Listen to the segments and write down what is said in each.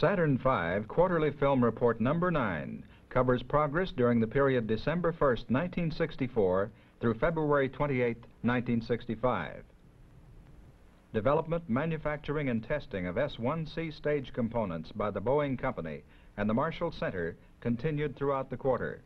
Saturn V Quarterly Film Report Number 9 covers progress during the period December 1st, 1964 through February 28, 1965. Development, manufacturing, and testing of S-1C stage components by the Boeing Company and the Marshall Center continued throughout the quarter.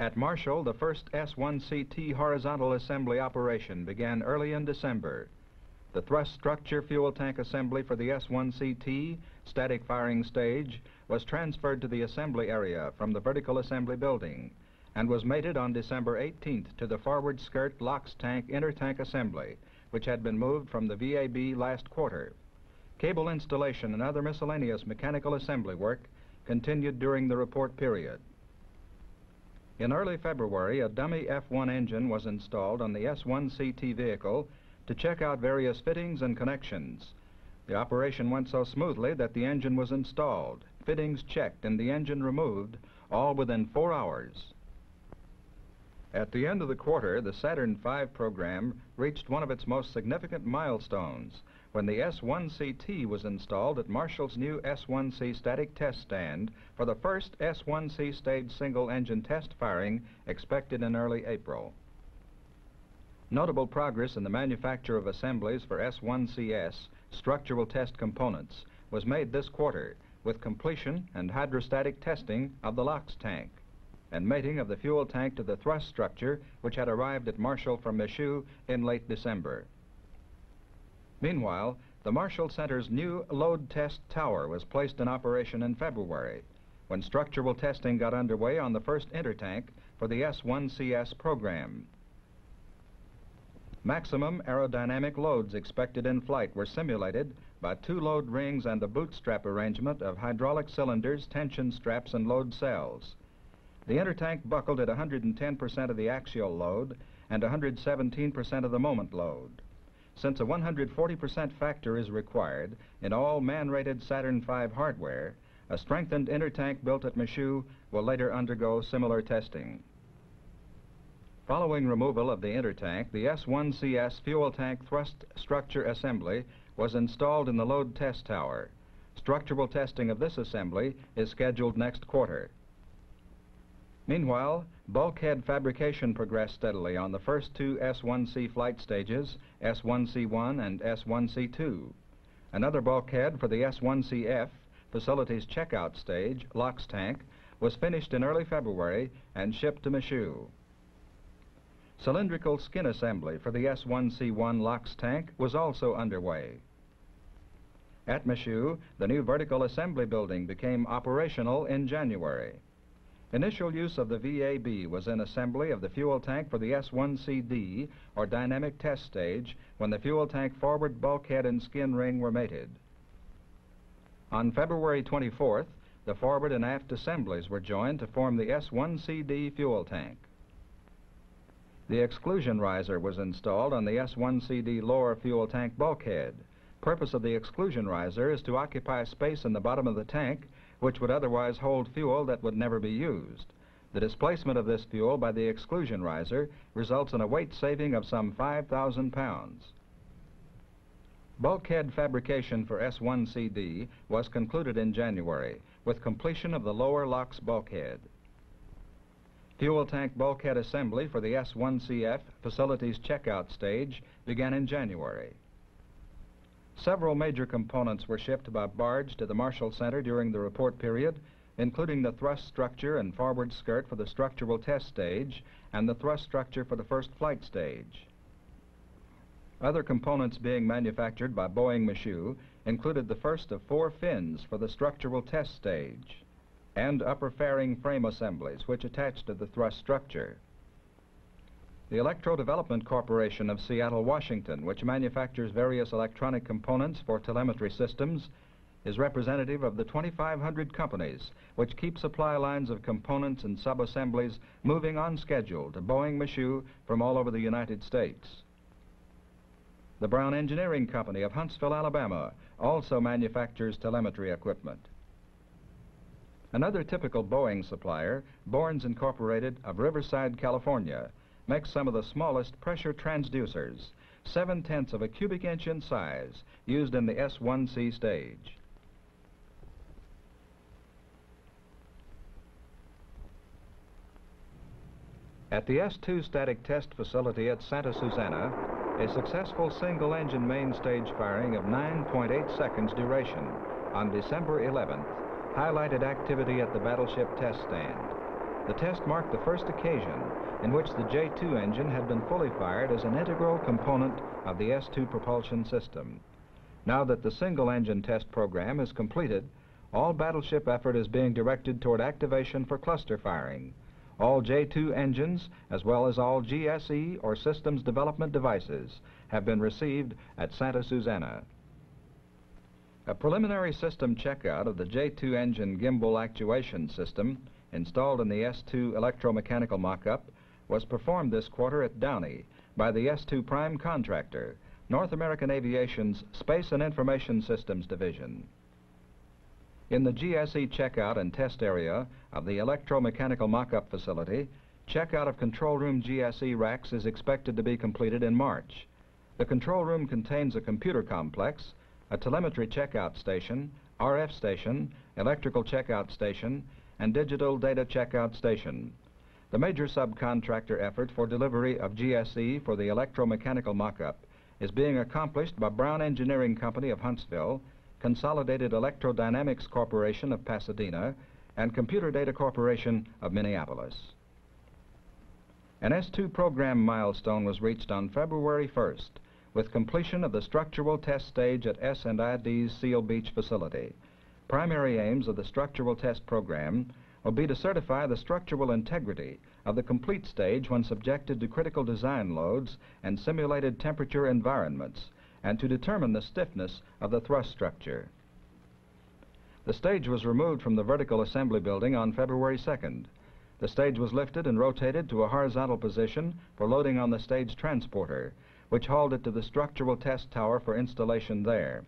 At Marshall, the first S-1CT horizontal assembly operation began early in December. The thrust structure fuel tank assembly for the S-1CT static firing stage was transferred to the assembly area from the vertical assembly building and was mated on December 18th to the forward skirt LOX tank inner tank assembly, which had been moved from the VAB last quarter. Cable installation and other miscellaneous mechanical assembly work continued during the report period. In early February, a dummy F-1 engine was installed on the S-1CT vehicle to check out various fittings and connections. The operation went so smoothly that the engine was installed, fittings checked, and the engine removed, all within four hours. At the end of the quarter, the Saturn V program reached one of its most significant milestones when the S-1CT was installed at Marshall's new S-1C static test stand for the first S-1C stage single engine test firing expected in early April. Notable progress in the manufacture of assemblies for S1CS structural test components was made this quarter with completion and hydrostatic testing of the LOX tank and mating of the fuel tank to the thrust structure which had arrived at Marshall from Michoud in late December. Meanwhile, the Marshall Center's new load test tower was placed in operation in February when structural testing got underway on the first intertank for the S1CS program. Maximum aerodynamic loads expected in flight were simulated by two load rings and the bootstrap arrangement of hydraulic cylinders, tension straps, and load cells. The intertank buckled at 110% of the axial load and 117% of the moment load. Since a 140% factor is required in all man-rated Saturn V hardware, a strengthened intertank built at Michoud will later undergo similar testing. Following removal of the intertank, the S1CS fuel tank thrust structure assembly was installed in the load test tower. Structural testing of this assembly is scheduled next quarter. Meanwhile, bulkhead fabrication progressed steadily on the first two S1C flight stages, S1C1 and S1C2. Another bulkhead for the S1CF facilities checkout stage, LOX tank, was finished in early February and shipped to Michoud. Cylindrical skin assembly for the S1C1 LOX tank was also underway. At Michoud, the new vertical assembly building became operational in January. Initial use of the VAB was in assembly of the fuel tank for the S1CD, or dynamic test stage, when the fuel tank forward bulkhead and skin ring were mated. On February 24th, the forward and aft assemblies were joined to form the S1CD fuel tank. The exclusion riser was installed on the S1CD lower fuel tank bulkhead. Purpose of the exclusion riser is to occupy space in the bottom of the tank which would otherwise hold fuel that would never be used. The displacement of this fuel by the exclusion riser results in a weight saving of some 5,000 pounds. Bulkhead fabrication for S1CD was concluded in January with completion of the lower LOX bulkhead. Fuel tank bulkhead assembly for the S1CF facilities checkout stage began in January. Several major components were shipped by barge to the Marshall Center during the report period, including the thrust structure and forward skirt for the structural test stage and the thrust structure for the first flight stage. Other components being manufactured by Boeing Michoud included the first of four fins for the structural test stage and upper fairing frame assemblies which attach to the thrust structure. The Electro Development Corporation of Seattle, Washington, which manufactures various electronic components for telemetry systems, is representative of the 2,500 companies which keep supply lines of components and subassemblies moving on schedule to Boeing Michoud from all over the United States. The Brown Engineering Company of Huntsville, Alabama, also manufactures telemetry equipment. Another typical Boeing supplier, Bourns Incorporated of Riverside, California, makes some of the smallest pressure transducers, seven-tenths of a cubic inch in size, used in the S1C stage. At the S2 static test facility at Santa Susana, a successful single-engine main stage firing of 9.8 seconds duration on December 11th highlighted activity at the battleship test stand. The test marked the first occasion in which the J-2 engine had been fully fired as an integral component of the S-2 propulsion system. Now that the single-engine test program is completed, all battleship effort is being directed toward activation for cluster firing. All J-2 engines, as well as all GSE or systems development devices, have been received at Santa Susana. A preliminary system checkout of the J-2 engine gimbal actuation system installed in the S-2 electromechanical mock-up was performed this quarter at Downey by the S-2 prime contractor, North American Aviation's Space and Information Systems Division. In the GSE checkout and test area of the electromechanical mock-up facility, checkout of control room GSE racks is expected to be completed in March. The control room contains a computer complex, a telemetry checkout station, RF station, electrical checkout station, and digital data checkout station. The major subcontractor effort for delivery of GSE for the electromechanical mock-up is being accomplished by Brown Engineering Company of Huntsville, Consolidated Electrodynamics Corporation of Pasadena, and Control Data Corporation of Minneapolis. An S2 program milestone was reached on February 1st with completion of the structural test stage at S&ID's Seal Beach facility. Primary aims of the structural test program will be to certify the structural integrity of the complete stage when subjected to critical design loads and simulated temperature environments, and to determine the stiffness of the thrust structure. The stage was removed from the vertical assembly building on February 2nd. The stage was lifted and rotated to a horizontal position for loading on the stage transporter, which hauled it to the structural test tower for installation there.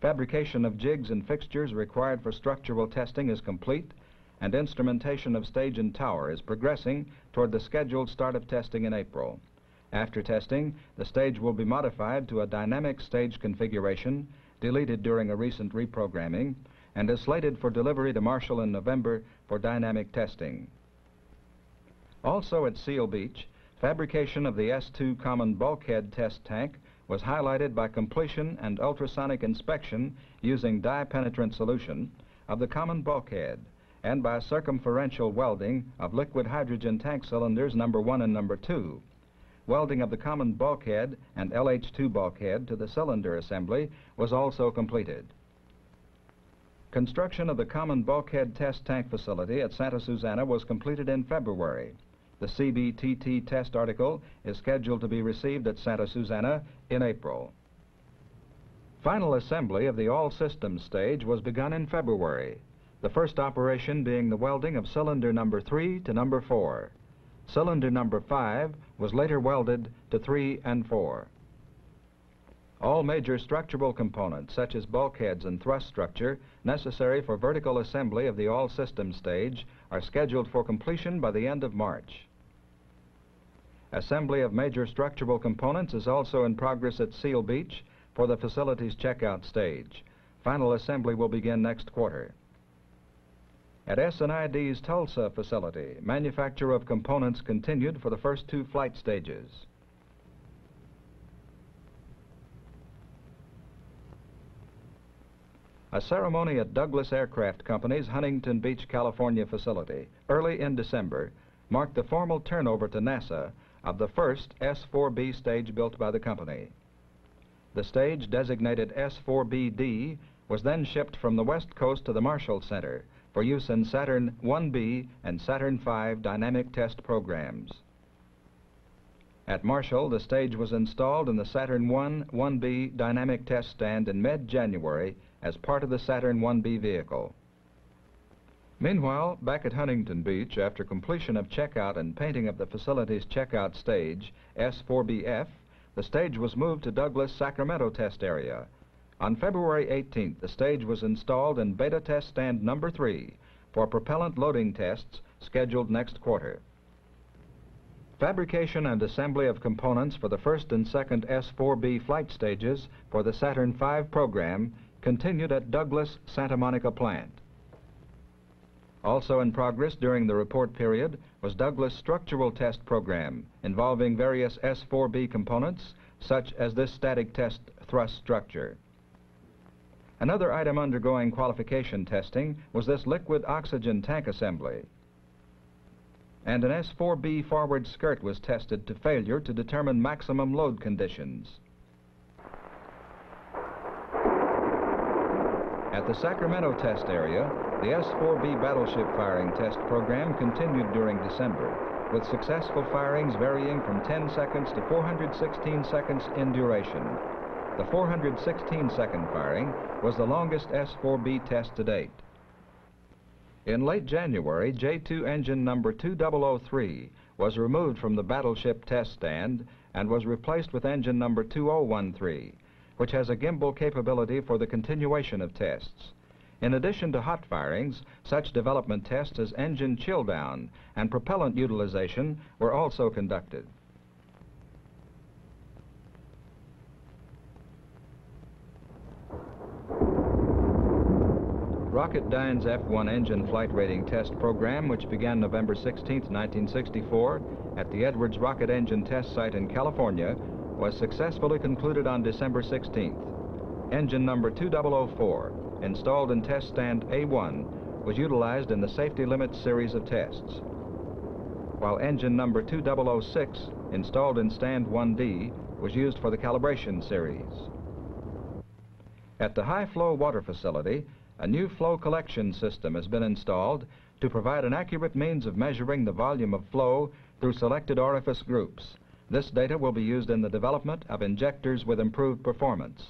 Fabrication of jigs and fixtures required for structural testing is complete, and instrumentation of stage and tower is progressing toward the scheduled start of testing in April. After testing, the stage will be modified to a dynamic stage configuration, deleted during a recent reprogramming, and is slated for delivery to Marshall in November for dynamic testing. Also at Seal Beach, fabrication of the S2 common bulkhead test tank was highlighted by completion and ultrasonic inspection using dye-penetrant solution of the common bulkhead and by circumferential welding of liquid hydrogen tank cylinders number 1 and number 2. Welding of the common bulkhead and LH2 bulkhead to the cylinder assembly was also completed. Construction of the common bulkhead test tank facility at Santa Susana was completed in February. The CBTT test article is scheduled to be received at Santa Susana in April. Final assembly of the all systems stage was begun in February, the first operation being the welding of cylinder number 3 to number 4. Cylinder number 5 was later welded to 3 and 4. All major structural components, such as bulkheads and thrust structure, necessary for vertical assembly of the all systems stage, are scheduled for completion by the end of March. Assembly of major structural components is also in progress at Seal Beach for the facility's checkout stage. Final assembly will begin next quarter. At S&ID's Tulsa facility, manufacture of components continued for the first two flight stages. A ceremony at Douglas Aircraft Company's Huntington Beach, California facility early in December marked the formal turnover to NASA of the first S-4B stage built by the company. The stage, designated S-4BD, was then shipped from the West Coast to the Marshall Center for use in Saturn 1B and Saturn V dynamic test programs. At Marshall, the stage was installed in the Saturn 1 1B dynamic test stand in mid-January as part of the Saturn 1B vehicle. Meanwhile, back at Huntington Beach, after completion of checkout and painting of the facility's checkout stage, S4BF, the stage was moved to Douglas Sacramento test area. On February 18th, the stage was installed in beta test stand number 3 for propellant loading tests scheduled next quarter. Fabrication and assembly of components for the first and second S4B flight stages for the Saturn V program continued at Douglas Santa Monica plant. Also in progress during the report period was Douglas Structural Test Program involving various S-4B components such as this static test thrust structure. Another item undergoing qualification testing was this liquid oxygen tank assembly. And an S-4B forward skirt was tested to failure to determine maximum load conditions. At the Sacramento test area, the S-4B battleship firing test program continued during December, with successful firings varying from 10 seconds to 416 seconds in duration. The 416-second firing was the longest S-4B test to date. In late January, J-2 engine number 2003 was removed from the battleship test stand and was replaced with engine number 2013 which has a gimbal capability for the continuation of tests. In addition to hot firings, such development tests as engine chill down and propellant utilization were also conducted. Rocketdyne's F-1 engine flight rating test program, which began November 16, 1964, at the Edwards Rocket Engine Test Site in California, was successfully concluded on December 16th. Engine number 2004, installed in test stand A1, was utilized in the safety limits series of tests. While engine number 2006, installed in stand 1D, was used for the calibration series. At the high flow water facility, a new flow collection system has been installed to provide an accurate means of measuring the volume of flow through selected orifice groups. This data will be used in the development of injectors with improved performance.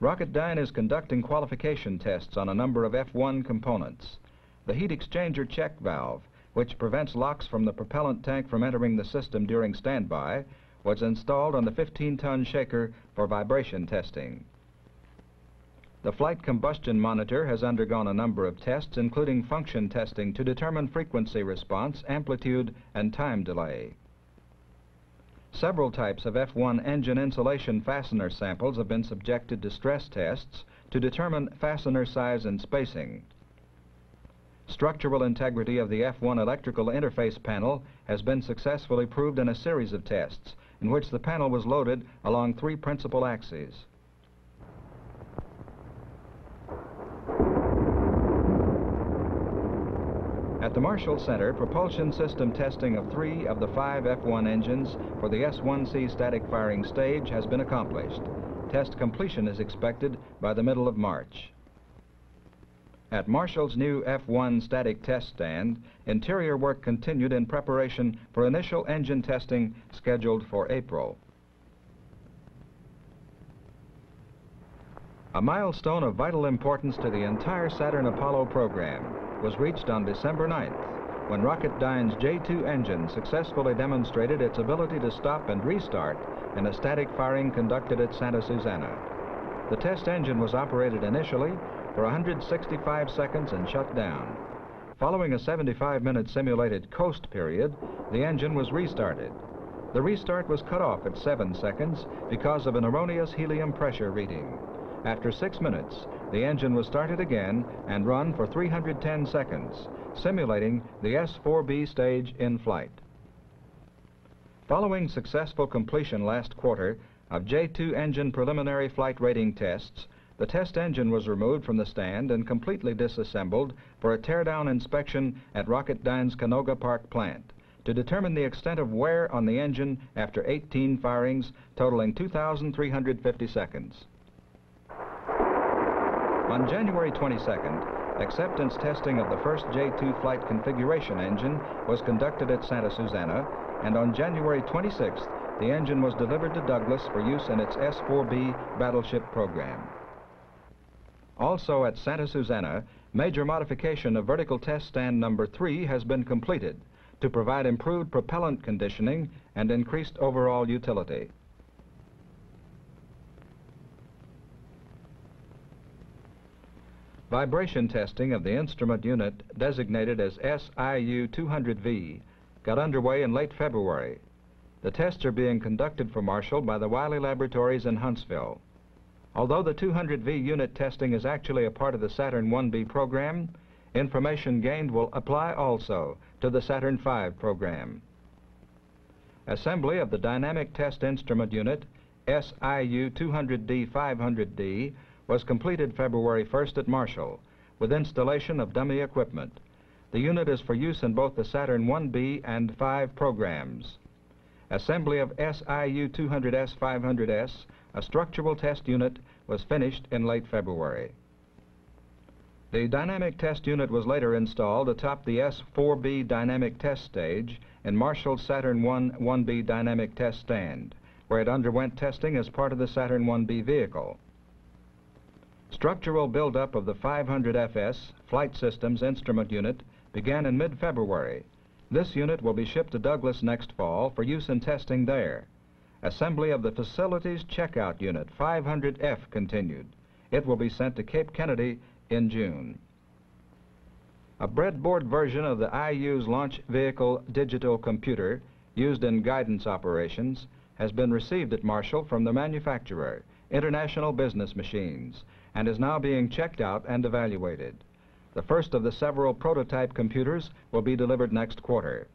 Rocketdyne is conducting qualification tests on a number of F-1 components. The heat exchanger check valve, which prevents LOX from the propellant tank from entering the system during standby, was installed on the 15-ton shaker for vibration testing. The flight combustion monitor has undergone a number of tests, including function testing to determine frequency response, amplitude, and time delay. Several types of F-1 engine insulation fastener samples have been subjected to stress tests to determine fastener size and spacing. Structural integrity of the F-1 electrical interface panel has been successfully proved in a series of tests in which the panel was loaded along three principal axes. At the Marshall Center, propulsion system testing of three of the five F-1 engines for the S-1C static firing stage has been accomplished. Test completion is expected by the middle of March. At Marshall's new F-1 static test stand, interior work continued in preparation for initial engine testing scheduled for April. A milestone of vital importance to the entire Saturn Apollo program was reached on December 9th when Rocketdyne's J-2 engine successfully demonstrated its ability to stop and restart in a static firing conducted at Santa Susana. The test engine was operated initially for 165 seconds and shut down. Following a 75-minute simulated coast period, the engine was restarted. The restart was cut off at 7 seconds because of an erroneous helium pressure reading. After six minutes, the engine was started again and run for 310 seconds, simulating the S-4B stage in flight. Following successful completion last quarter of J-2 engine preliminary flight rating tests, the test engine was removed from the stand and completely disassembled for a teardown inspection at Rocketdyne's Canoga Park plant to determine the extent of wear on the engine after 18 firings totaling 2,350 seconds. On January 22nd, acceptance testing of the first J-2 flight configuration engine was conducted at Santa Susana, and on January 26th, the engine was delivered to Douglas for use in its S-4B battleship program. Also at Santa Susana, major modification of vertical test stand number three has been completed to provide improved propellant conditioning and increased overall utility. Vibration testing of the instrument unit designated as SIU-200V got underway in late February. The tests are being conducted for Marshall by the Wyle Laboratories in Huntsville. Although the 200V unit testing is actually a part of the Saturn 1B program, information gained will apply also to the Saturn V program. Assembly of the Dynamic Test Instrument Unit SIU 200D 500D was completed February 1st at Marshall with installation of dummy equipment. The unit is for use in both the Saturn 1B and 5 programs. Assembly of SIU 200S 500S, a structural test unit, was finished in late February. The dynamic test unit was later installed atop the S4B dynamic test stage in Marshall's Saturn 1 1B dynamic test stand, where it underwent testing as part of the Saturn 1B vehicle. Structural buildup of the 500FS Flight Systems Instrument Unit began in mid-February. This unit will be shipped to Douglas next fall for use in testing there. Assembly of the Facilities Checkout Unit 500F continued. It will be sent to Cape Kennedy in June. A breadboard version of the IU's launch vehicle digital computer used in guidance operations has been received at Marshall from the manufacturer, International Business Machines, and is now being checked out and evaluated. The first of the several prototype computers will be delivered next quarter.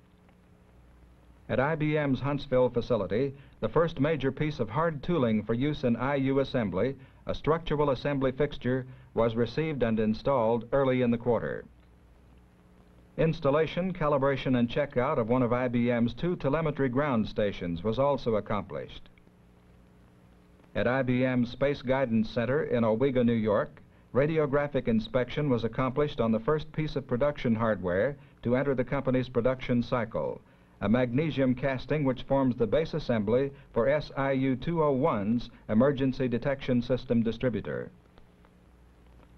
At IBM's Huntsville facility, the first major piece of hard tooling for use in IU assembly, a structural assembly fixture, was received and installed early in the quarter. Installation, calibration, and checkout of one of IBM's two telemetry ground stations was also accomplished. At IBM's Space Guidance Center in Owego, New York, radiographic inspection was accomplished on the first piece of production hardware to enter the company's production cycle, a magnesium casting which forms the base assembly for SIU 201's Emergency Detection System distributor.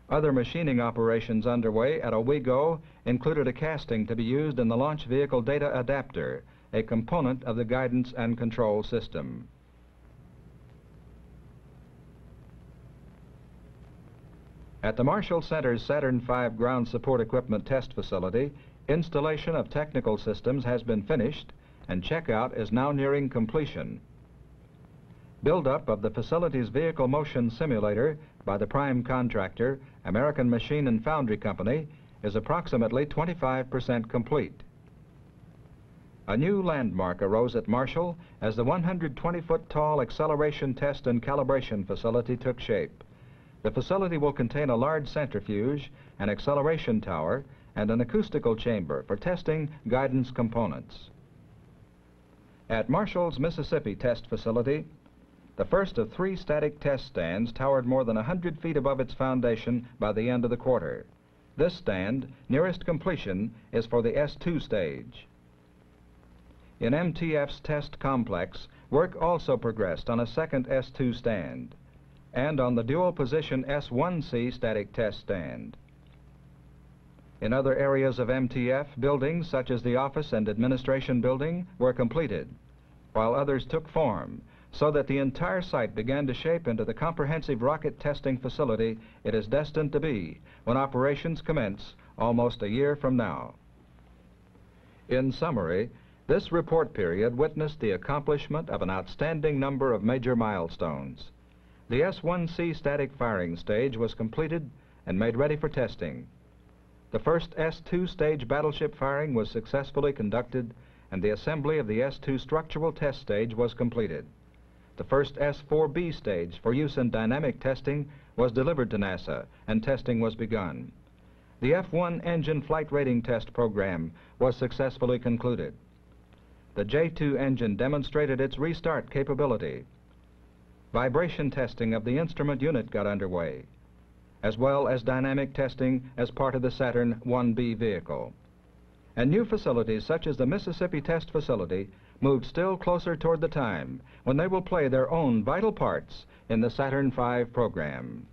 Other machining operations underway at Owego included a casting to be used in the launch vehicle data adapter, a component of the guidance and control system. At the Marshall Center's Saturn V ground support equipment test facility, installation of technical systems has been finished and checkout is now nearing completion. Buildup of the facility's vehicle motion simulator by the prime contractor, American Machine and Foundry Company, is approximately 25% complete. A new landmark arose at Marshall as the 120-foot tall acceleration test and calibration facility took shape. The facility will contain a large centrifuge, an acceleration tower, and an acoustical chamber for testing guidance components. At Marshall's Mississippi test facility, the first of three static test stands towered more than 100 feet above its foundation by the end of the quarter. This stand, nearest completion, is for the S2 stage. In MTF's test complex, work also progressed on a second S2 stand and on the dual position S1C static test stand. In other areas of MTF, buildings such as the office and administration building were completed, while others took form, so that the entire site began to shape into the comprehensive rocket testing facility it is destined to be when operations commence almost a year from now. In summary, this report period witnessed the accomplishment of an outstanding number of major milestones. The S-1C static firing stage was completed and made ready for testing. The first S-2 stage battleship firing was successfully conducted and the assembly of the S-2 structural test stage was completed. The first S-4B stage for use in dynamic testing was delivered to NASA and testing was begun. The F-1 engine flight rating test program was successfully concluded. The J-2 engine demonstrated its restart capability. Vibration testing of the instrument unit got underway, as well as dynamic testing as part of the Saturn 1B vehicle. And new facilities such as the Mississippi Test Facility moved still closer toward the time when they will play their own vital parts in the Saturn V program.